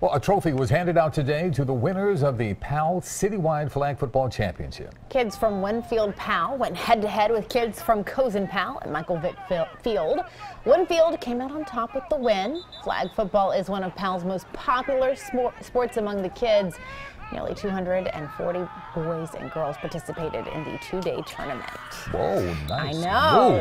Well, a trophy was handed out today to the winners of the PAL Citywide Flag Football Championship. Kids from Wynnefield PAL went head to head with kids from Cozen PAL at Michael Vick Field. Wynnefield came out on top with the win. Flag football is one of PAL's most popular sports among the kids. Nearly 240 boys and girls participated in the two-day tournament. Whoa, nice. I know. Move.